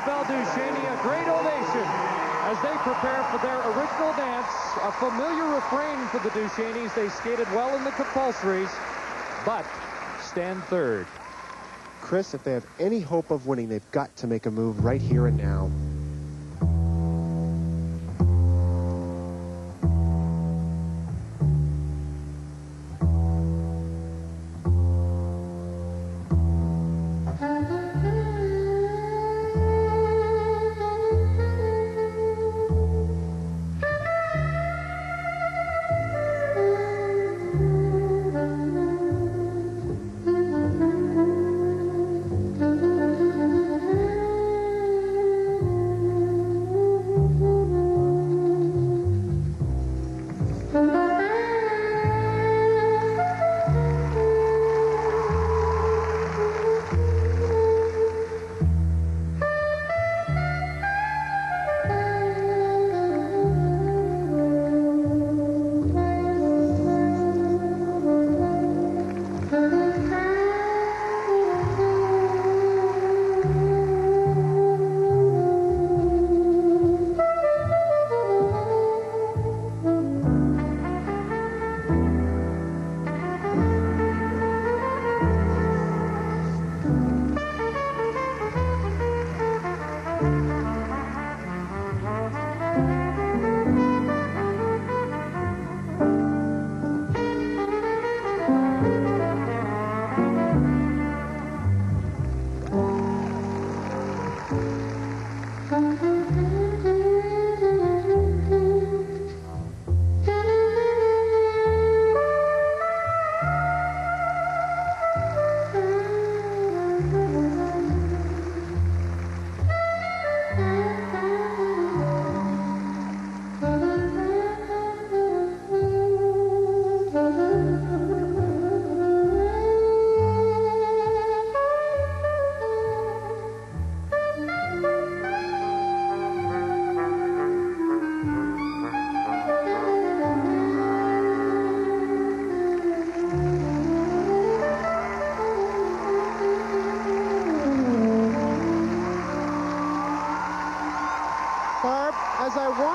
Isabelle Duchesnay a great ovation as they prepare for their original dance. A familiar refrain for the Duchesnays. They skated well in the compulsories, but stand third. Chris, if they have any hope of winning, they've got to make a move right here and now.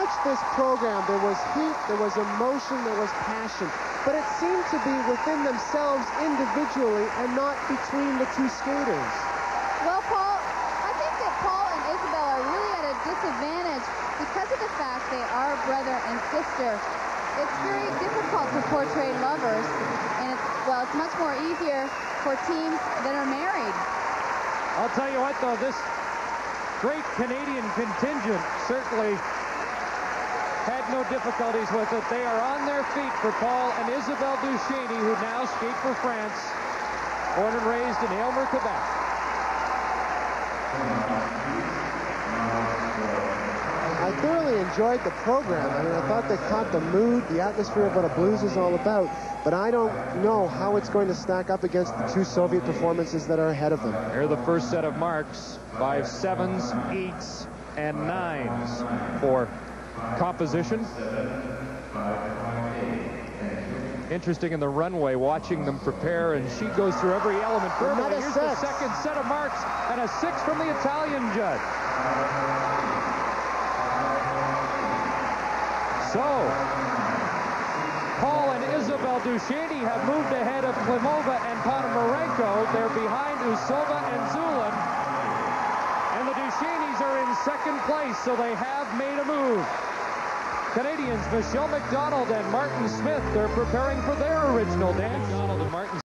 Watched this program, there was heat, there was emotion, there was passion, but it seemed to be within themselves individually and not between the two skaters. Well, Paul, I think that Paul and Isabelle are really at a disadvantage because of the fact they are brother and sister. It's very difficult to portray lovers, and it's, well, it's much more easier for teams that are married. I'll tell you what, though, this great Canadian contingent certainly had no difficulties with it. They are on their feet for Paul and Isabelle Duchesnay, who now skate for France, born and raised in Aylmer, Quebec. I thoroughly enjoyed the program. I mean, I thought they caught the mood, the atmosphere of what a blues is all about, but I don't know how it's going to stack up against the two Soviet performances that are ahead of them. Here are the first set of marks. Five sevens, eights, and nines for composition. Interesting in the runway, watching them prepare, and she goes through every element. Another Here's six. the second set of marks, and a six from the Italian judge. So, Paul and Isabelle Duchesnay have moved ahead of Klimova and Ponomarenko. They're behind Usova and Zhulin. And the Duchesnays are in second place, so they have made a move. Canadians Michelle McDonald and Martin Smith, they're preparing for their original dance.